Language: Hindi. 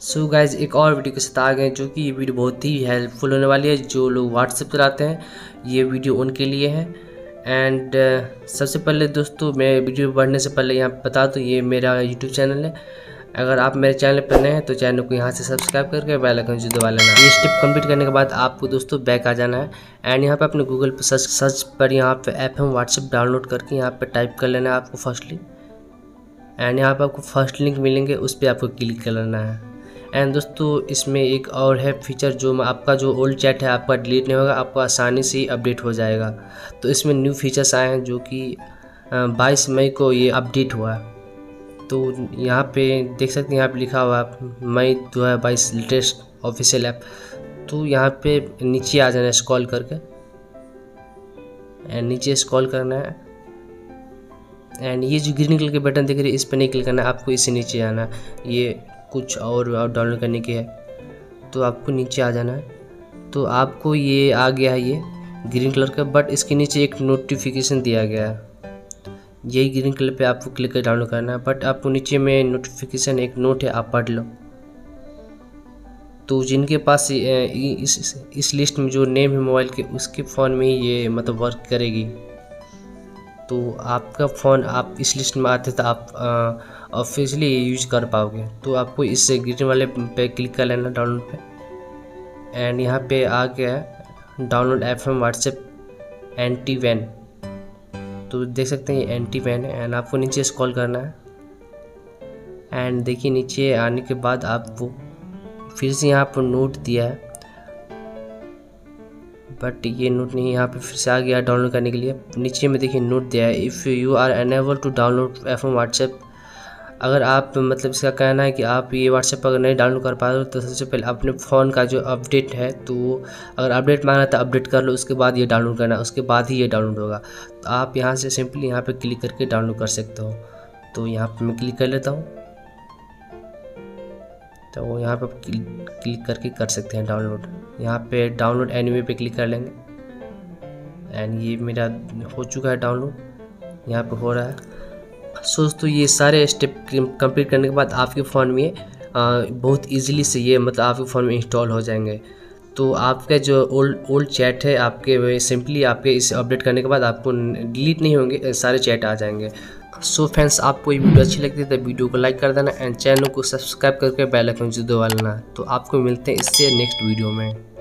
सो so गाइज़ एक और वीडियो के साथ आ गए जो कि ये वीडियो बहुत ही हेल्पफुल होने वाली है जो लोग व्हाट्सएप चलाते हैं ये वीडियो उनके लिए है। एंड uh, सबसे पहले दोस्तों मैं वीडियो बढ़ने से पहले यहाँ बता दूँ ये मेरा यूट्यूब चैनल है। अगर आप मेरे चैनल पर नए हैं तो चैनल को यहाँ से सब्सक्राइब करके बेल आइकन से दबा लेना ये स्टेप कंप्लीट करने के बाद आपको दोस्तों बैक आ जाना है। एंड यहाँ पे अपने गूगल पर सर्च सर्च पर यहाँ पे ऐप हम व्हाट्सएप डाउनलोड करके यहाँ पे टाइप कर लेना है आपको फर्स्टली एंड यहाँ पे आपको फ़र्स्ट लिंक मिलेंगे उस पर आपको क्लिक कर लेना है। एंड दोस्तों, इसमें एक और है फीचर जो आपका जो ओल्ड चैट है, आपका डिलीट नहीं होगा, आपको आसानी से ही अपडेट हो जाएगा। तो इसमें न्यू फीचर्स आए हैं जो कि 22 मई को ये अपडेट हुआ तो यहाँ पे देख सकते हैं, यहाँ पे लिखा हुआ मई दो हज़ार बाईस लेटेस्ट ऑफिशियल ऐप तो यहाँ पे नीचे आ जाना है स्क्रॉल करके। एंड नीचे स्क्रॉल करना है। एंड ये जो ग्रीन कलर के बटन दिख रहे हैं, इस पर नहीं क्लिक करना है, आपको इससे नीचे आना है। ये कुछ और डाउनलोड करने की है तो आपको नीचे आ जाना है। तो आपको ये आ गया है ये ग्रीन कलर का बट इसके नीचे एक नोटिफिकेशन दिया गया है। यही ग्रीन कलर पे आपको क्लिक कर डाउनलोड करना है बट आपको नीचे में नोटिफिकेशन एक नोट है आप पढ़ लो। तो जिनके पास इस, इस, लिस्ट में जो नेम है मोबाइल के उसके फ़ोन में ही ये मतलब वर्क करेगी। तो आपका फ़ोन आप इस लिस्ट में आते तो आप ऑफिशियली यूज़ कर पाओगे। तो आपको इस ग्रीन वाले पे क्लिक कर लेना डाउनलोड पे। एंड यहाँ पे आ गया download app M WhatsApp anti ban तो देख सकते हैं ये एंटी वैन है। एंड आपको नीचे स्क्रॉल करना है। एंड देखिए नीचे आने के बाद आपको फिर से यहाँ पर नोट दिया है। बट ये नोट नहीं यहाँ पे फिर से आ गया डाउनलोड करने के लिए। नीचे में देखिए नोट दिया है if you are unable to download F M WhatsApp अगर आप मतलब इसका कहना है कि आप ये व्हाट्सएप अगर नहीं डाउनलोड कर पा रहे हो तो सबसे पहले अपने फ़ोन का जो अपडेट है तो अगर अपडेट मांगना तो अपडेट कर लो, उसके बाद ये डाउनलोड करना उसके बाद ही ये डाउनलोड होगा। तो आप यहाँ से सिंपली यहाँ पे क्लिक करके डाउनलोड कर सकते हो। तो यहाँ पे मैं क्लिक कर लेता हूँ। तो वो यहाँ पर क्लिक करके कर सकते हैं डाउनलोड। यहाँ पे डाउनलोड एनीवे पे क्लिक कर लेंगे। एंड ये मेरा हो चुका है डाउनलोड। यहाँ पे हो रहा है। सो दोस्तों, ये सारे स्टेप कंप्लीट करने के बाद आपके फ़ोन में बहुत इजीली से ये मतलब आपके फ़ोन में इंस्टॉल हो जाएँगे। तो आपका जो ओल्ड ओल्ड चैट है, आपके सिंपली आपके इसे अपडेट करने के बाद आपको डिलीट नहीं होंगे, सारे चैट आ जाएँगे। सो फ्रेंड्स आपको ये वीडियो अच्छी लगती है तो वीडियो को लाइक कर देना एंड चैनल को सब्सक्राइब करके बेल आइकन दबा लेना। तो आपको मिलते हैं इससे नेक्स्ट वीडियो में।